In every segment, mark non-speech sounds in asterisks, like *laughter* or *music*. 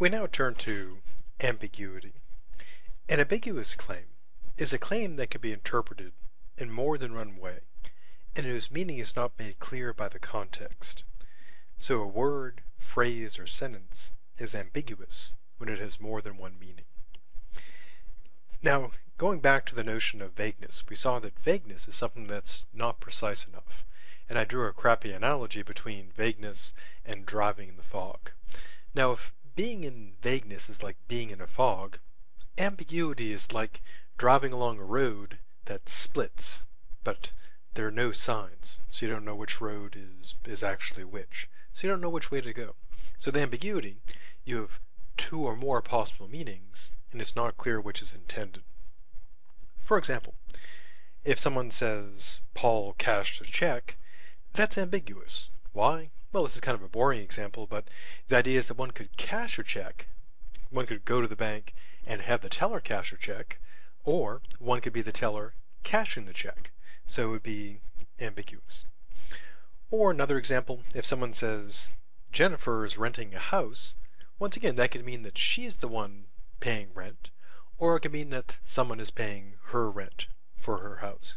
We now turn to ambiguity. An ambiguous claim is a claim that can be interpreted in more than one way and whose meaning is not made clear by the context. So a word, phrase, or sentence is ambiguous when it has more than one meaning. Now, going back to the notion of vagueness, we saw that vagueness is something that's not precise enough. And I drew a crappy analogy between vagueness and driving in the fog. Now, if being in vagueness is like being in a fog, ambiguity is like driving along a road that splits, but there are no signs, so you don't know which road is, is actually which. So you don't know which way to go. So the ambiguity, you have two or more possible meanings, and it's not clear which is intended. For example, if someone says Paul cashed a check, that's ambiguous. Why? Well, this is kind of a boring example, but the idea is that one could cash a check, one could go to the bank and have the teller cash a check, or one could be the teller cashing the check. So it would be ambiguous. Or another example, if someone says Jennifer is renting a house, once again, that could mean that she's the one paying rent, or it could mean that someone is paying her rent for her house.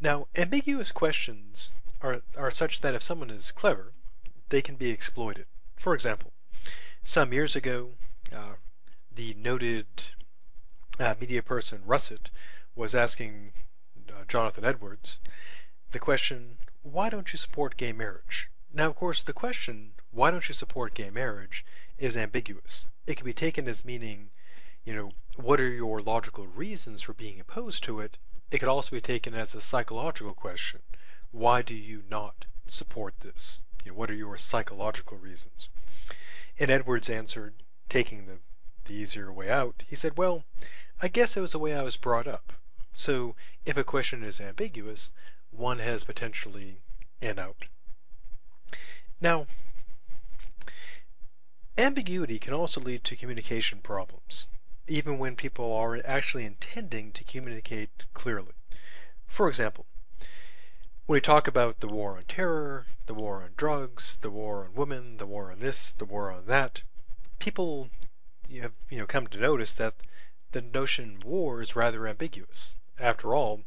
Now, ambiguous questions are, are such that if someone is clever, they can be exploited. For example, some years ago, uh, the noted uh, media person Russert was asking uh, Jonathan Edwards the question, why don't you support gay marriage? Now, of course, the question, why don't you support gay marriage, is ambiguous. It can be taken as meaning, you know, what are your logical reasons for being opposed to it? It could also be taken as a psychological question why do you not support this? You know, what are your psychological reasons? And Edwards answered, taking the, the easier way out, he said, Well, I guess it was the way I was brought up. So if a question is ambiguous, one has potentially an out. Now, ambiguity can also lead to communication problems, even when people are actually intending to communicate clearly. For example, when we talk about the war on terror, the war on drugs, the war on women, the war on this, the war on that, people have you know come to notice that the notion war is rather ambiguous. After all,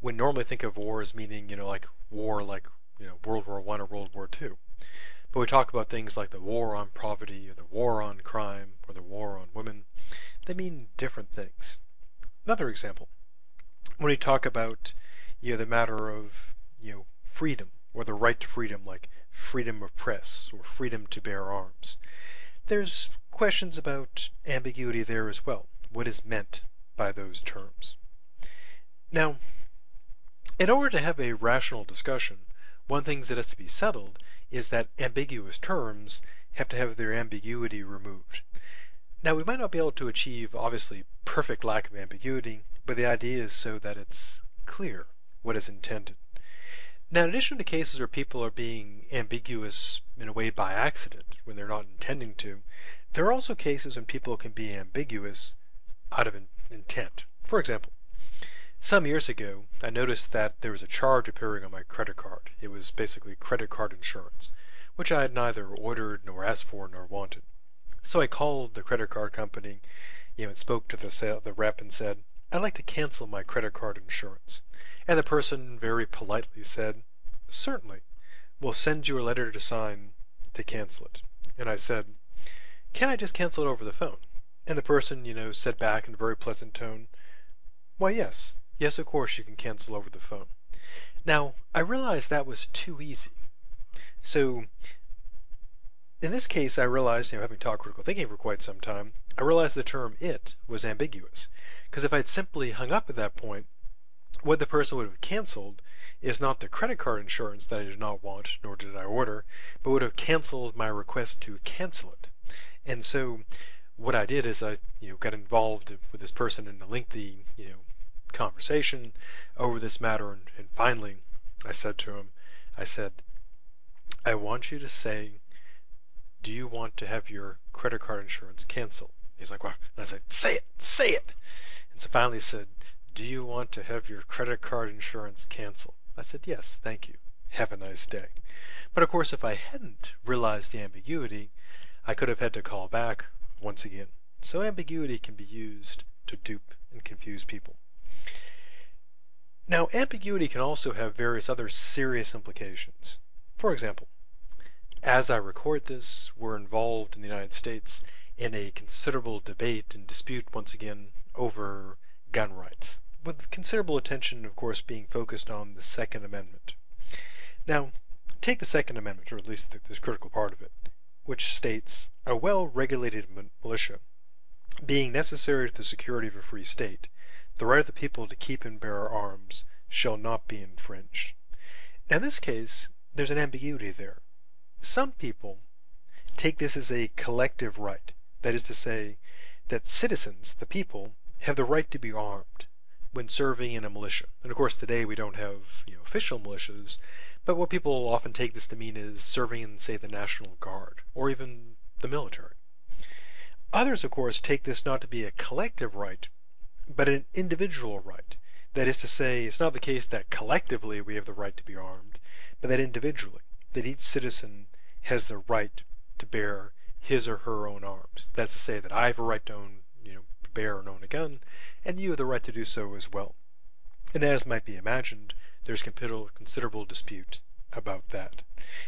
we normally think of war as meaning you know like war like you know World War One or World War Two, but we talk about things like the war on poverty or the war on crime or the war on women. They mean different things. Another example, when we talk about you know the matter of you know, freedom or the right to freedom, like freedom of press or freedom to bear arms. There's questions about ambiguity there as well. What is meant by those terms? Now, in order to have a rational discussion, one thing that has to be settled is that ambiguous terms have to have their ambiguity removed. Now, we might not be able to achieve, obviously, perfect lack of ambiguity, but the idea is so that it's clear what is intended. Now, in addition to cases where people are being ambiguous in a way by accident, when they're not intending to, there are also cases when people can be ambiguous out of in intent. For example, some years ago, I noticed that there was a charge appearing on my credit card. It was basically credit card insurance, which I had neither ordered nor asked for nor wanted. So I called the credit card company, you know, and spoke to the, sale, the rep and said, I'd like to cancel my credit card insurance. And the person very politely said, Certainly. We'll send you a letter to sign to cancel it. And I said, Can I just cancel it over the phone? And the person, you know, said back in a very pleasant tone, Why, yes. Yes, of course you can cancel over the phone. Now, I realized that was too easy. So, in this case, I realized, you know, having taught critical thinking for quite some time, I realized the term it was ambiguous. Because if I'd simply hung up at that point, what the person would have canceled is not the credit card insurance that I did not want, nor did I order, but would have canceled my request to cancel it. And so what I did is I you know got involved with this person in a lengthy you know conversation over this matter and, and finally I said to him I said I want you to say do you want to have your credit card insurance canceled? He's like well and I said say it say it and so finally he said do you want to have your credit card insurance canceled? I said, Yes, thank you. Have a nice day. But of course, if I hadn't realized the ambiguity, I could have had to call back once again. So ambiguity can be used to dupe and confuse people. Now, ambiguity can also have various other serious implications. For example, as I record this, we're involved in the United States in a considerable debate and dispute once again over gun rights, with considerable attention, of course, being focused on the Second Amendment. Now, take the Second Amendment, or at least this critical part of it, which states a well regulated militia being necessary to the security of a free state, the right of the people to keep and bear arms shall not be infringed. Now, in this case, there's an ambiguity there. Some people take this as a collective right, that is to say, that citizens, the people, have the right to be armed when serving in a militia. And of course, today we don't have you know, official militias, but what people often take this to mean is serving in, say, the National Guard or even the military. Others, of course, take this not to be a collective right, but an individual right. That is to say, it's not the case that collectively we have the right to be armed, but that individually, that each citizen has the right to bear his or her own arms. That's to say that I have a right to own, bear and own a gun, and you have the right to do so as well. And as might be imagined, there's considerable dispute about that.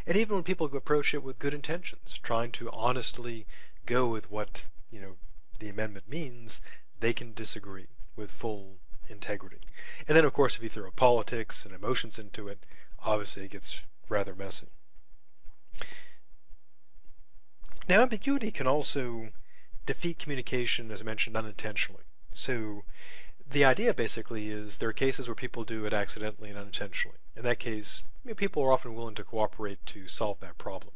And even when people approach it with good intentions, trying to honestly go with what, you know, the amendment means, they can disagree with full integrity. And then, of course, if you throw politics and emotions into it, obviously it gets rather messy. Now, ambiguity can also defeat communication, as I mentioned, unintentionally. So the idea basically is there are cases where people do it accidentally and unintentionally. In that case, you know, people are often willing to cooperate to solve that problem.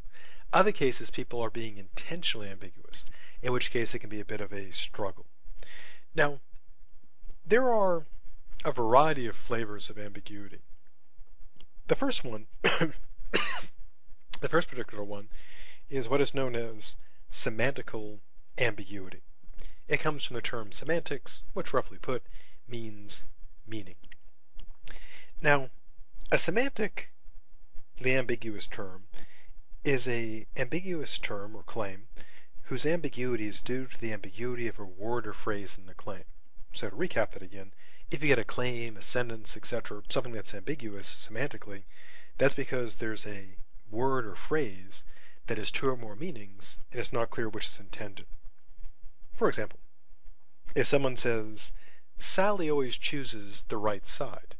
Other cases, people are being intentionally ambiguous, in which case it can be a bit of a struggle. Now, there are a variety of flavors of ambiguity. The first one, *coughs* the first particular one, is what is known as semantical ambiguity. It comes from the term semantics, which roughly put means meaning. Now, a semantic, the ambiguous term is a ambiguous term or claim whose ambiguity is due to the ambiguity of a word or phrase in the claim. So to recap that again, if you get a claim, a sentence, etc., something that's ambiguous semantically, that's because there's a word or phrase that has two or more meanings, and it's not clear which is intended. For example, if someone says, Sally always chooses the right side.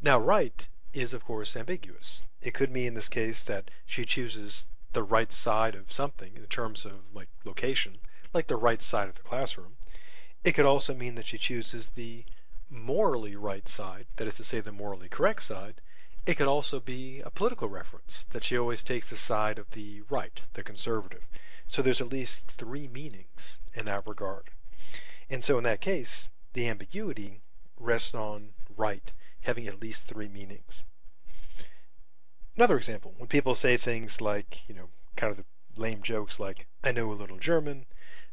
Now, right is, of course, ambiguous. It could mean in this case that she chooses the right side of something in terms of like location, like the right side of the classroom. It could also mean that she chooses the morally right side, that is to say, the morally correct side, it could also be a political reference, that she always takes the side of the right, the conservative. So there's at least three meanings in that regard. And so in that case, the ambiguity rests on right having at least three meanings. Another example, when people say things like, you know, kind of the lame jokes like, I know a little German,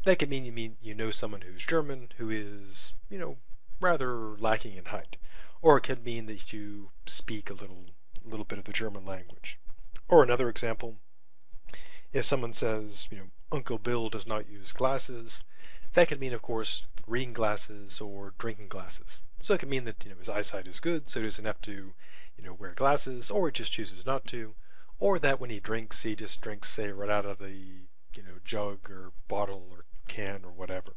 that could mean you mean you know someone who's German who is, you know, rather lacking in height or it could mean that you speak a little little bit of the German language. Or another example, if someone says, you know, Uncle Bill does not use glasses, that could mean, of course, reading glasses or drinking glasses. So it could mean that you know his eyesight is good, so he doesn't have to, you know, wear glasses, or he just chooses not to, or that when he drinks, he just drinks, say, right out of the, you know, jug or bottle or can or whatever.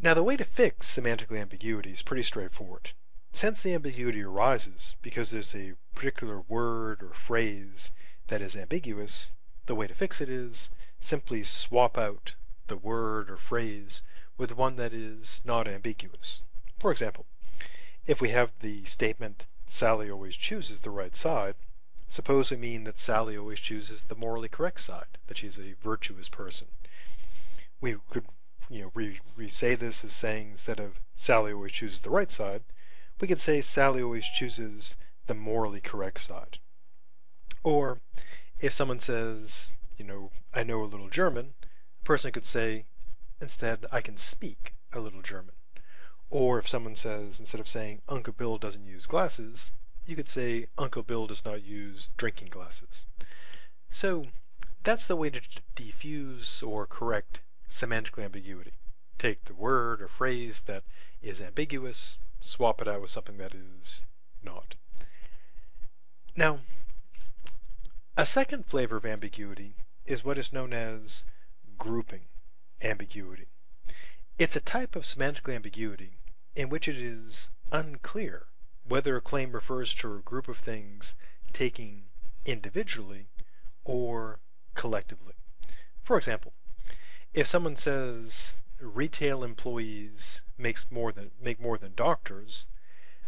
Now the way to fix semantical ambiguity is pretty straightforward. Since the ambiguity arises because there's a particular word or phrase that is ambiguous, the way to fix it is simply swap out the word or phrase with one that is not ambiguous. For example, if we have the statement, Sally always chooses the right side, suppose we mean that Sally always chooses the morally correct side, that she's a virtuous person. We could you know, re, re say this as saying instead of Sally always chooses the right side, we could say Sally always chooses the morally correct side. Or if someone says, you know, I know a little German, a person could say, instead, I can speak a little German. Or if someone says, instead of saying Uncle Bill doesn't use glasses, you could say Uncle Bill does not use drinking glasses. So That's the way to defuse or correct semantic ambiguity. Take the word or phrase that is ambiguous, swap it out with something that is not. Now, a second flavor of ambiguity is what is known as grouping ambiguity. It's a type of semantic ambiguity in which it is unclear whether a claim refers to a group of things taken individually or collectively. For example, if someone says retail employees makes more than make more than doctors,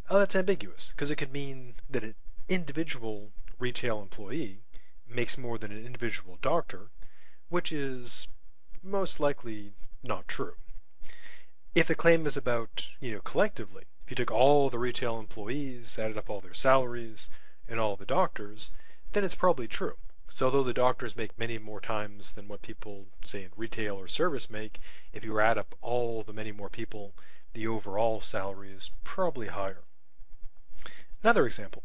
oh, that's ambiguous because it could mean that an individual retail employee makes more than an individual doctor, which is most likely not true. If the claim is about, you know, collectively, if you took all the retail employees, added up all their salaries, and all the doctors, then it's probably true. So although the doctors make many more times than what people, say, in retail or service make, if you add up all the many more people, the overall salary is probably higher. Another example.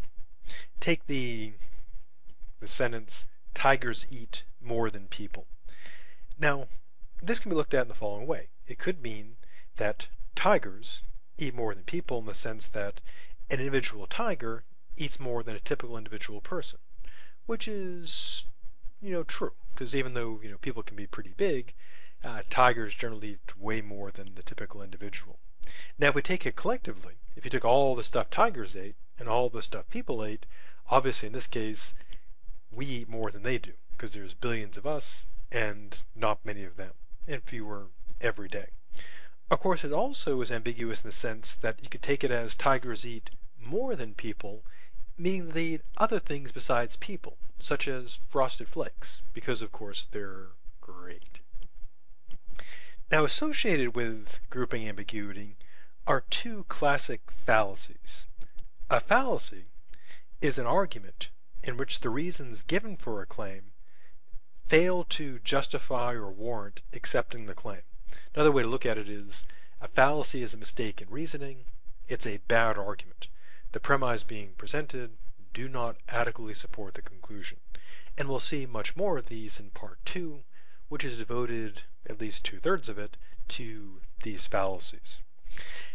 Take the, the sentence, tigers eat more than people. Now, this can be looked at in the following way. It could mean that tigers eat more than people in the sense that an individual tiger eats more than a typical individual person, which is, you know, true. Because even though you know people can be pretty big, uh, tigers generally eat way more than the typical individual. Now, if we take it collectively, if you took all the stuff tigers ate and all the stuff people ate, obviously in this case, we eat more than they do because there's billions of us and not many of them and fewer every day. Of course, it also is ambiguous in the sense that you could take it as tigers eat more than people, meaning they eat other things besides people, such as frosted flakes, because of course they're great. Now, associated with grouping ambiguity are two classic fallacies. A fallacy is an argument in which the reasons given for a claim fail to justify or warrant accepting the claim. Another way to look at it is a fallacy is a mistake in reasoning. It's a bad argument. The premise being presented do not adequately support the conclusion. And we'll see much more of these in part two, which is devoted, at least two thirds of it, to these fallacies.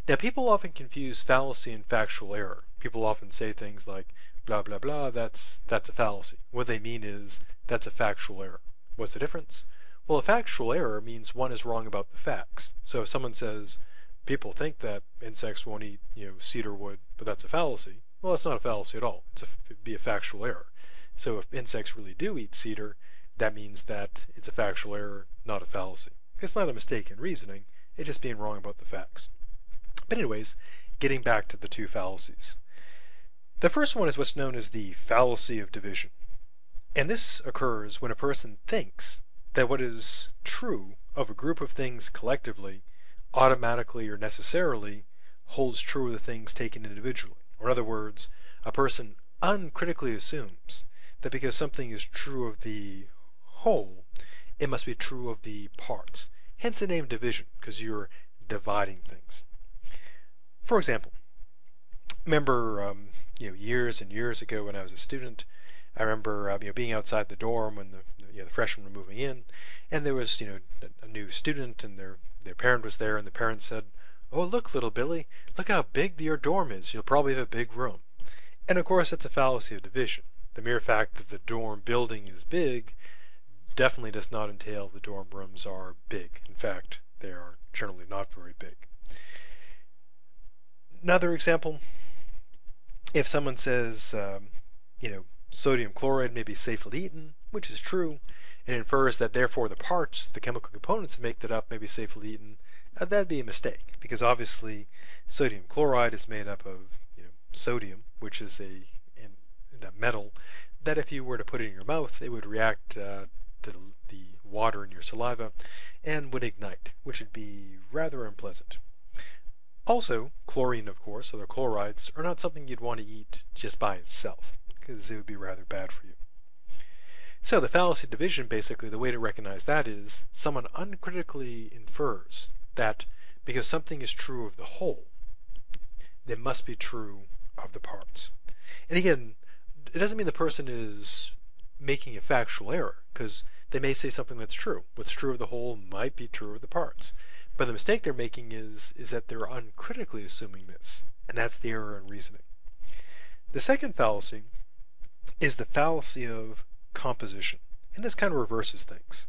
Now, people often confuse fallacy and factual error. People often say things like, blah, blah, blah, that's, that's a fallacy. What they mean is, that's a factual error. What's the difference? Well, a factual error means one is wrong about the facts. So if someone says, people think that insects won't eat, you know, cedar wood, but that's a fallacy, well, that's not a fallacy at all. It's a, it'd be a factual error. So if insects really do eat cedar, that means that it's a factual error, not a fallacy. It's not a mistake in reasoning, it's just being wrong about the facts. But anyways, getting back to the two fallacies. The first one is what's known as the fallacy of division. And this occurs when a person thinks that what is true of a group of things collectively automatically or necessarily holds true of the things taken individually. Or in other words, a person uncritically assumes that because something is true of the whole, it must be true of the parts. Hence the name division, because you're dividing things. For example, remember um, you know years and years ago when I was a student, I remember uh, you know being outside the dorm when the you know, the freshmen were moving in, and there was you know a new student and their their parent was there, and the parent said, "Oh look, little Billy, look how big your dorm is. You'll probably have a big room." And of course, it's a fallacy of division. The mere fact that the dorm building is big definitely does not entail the dorm rooms are big. In fact, they are generally not very big. Another example, if someone says, um, you know, sodium chloride may be safely eaten, which is true, and infers that therefore the parts, the chemical components that make that up may be safely eaten, uh, that'd be a mistake because obviously sodium chloride is made up of you know, sodium, which is a, in, a metal that if you were to put it in your mouth, it would react uh, to the water in your saliva and would ignite, which would be rather unpleasant. Also, chlorine, of course, or the chlorides, are not something you'd want to eat just by itself because it would be rather bad for you. So the fallacy division, basically, the way to recognize that is someone uncritically infers that because something is true of the whole, it must be true of the parts. And again, it doesn't mean the person is making a factual error, because they may say something that's true. What's true of the whole might be true of the parts. But the mistake they're making is, is that they're uncritically assuming this, and that's the error in reasoning. The second fallacy is the fallacy of composition, and this kind of reverses things.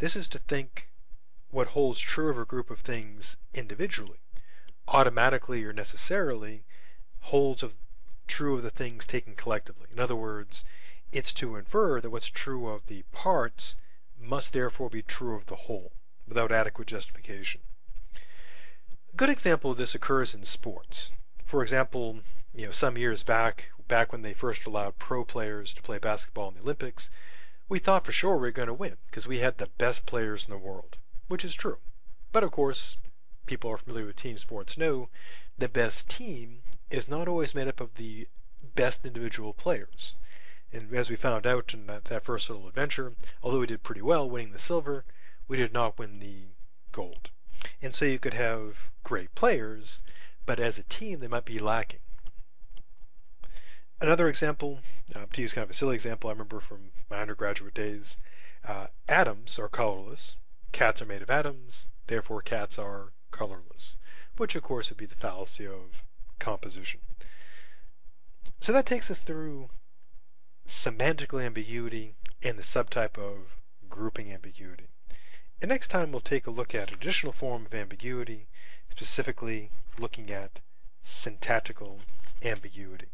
This is to think what holds true of a group of things individually, automatically or necessarily holds of true of the things taken collectively. In other words, it's to infer that what's true of the parts must therefore be true of the whole, without adequate justification. A good example of this occurs in sports. For example, you know, some years back, back when they first allowed pro players to play basketball in the Olympics, we thought for sure we were going to win because we had the best players in the world, which is true. But of course, people are familiar with team sports know the best team is not always made up of the best individual players. And as we found out in that, that first little adventure, although we did pretty well winning the silver, we did not win the gold. And so you could have great players, but as a team they might be lacking. Another example, uh, to use kind of a silly example I remember from my undergraduate days, uh, atoms are colorless, cats are made of atoms, therefore cats are colorless, which of course would be the fallacy of composition. So that takes us through semantical ambiguity and the subtype of grouping ambiguity. And next time we'll take a look at additional form of ambiguity, specifically looking at syntactical ambiguity.